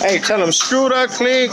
Hey, tell him screw that, click.